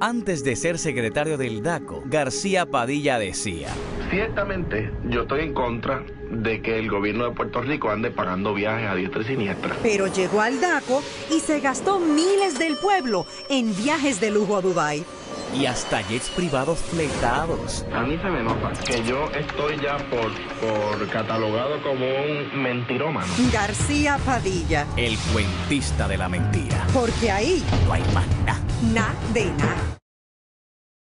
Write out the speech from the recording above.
Antes de ser secretario del DACO, García Padilla decía, Ciertamente, yo estoy en contra de que el gobierno de Puerto Rico ande pagando viajes a diestra y siniestra. Pero llegó al DACO y se gastó miles del pueblo en viajes de lujo a Dubái. y hasta jets privados fletados. A mí se me nota que yo estoy ya por, por catalogado como un mentirómano. García Padilla. El cuentista de la mentira. Porque ahí No hay más nada. Na de nada.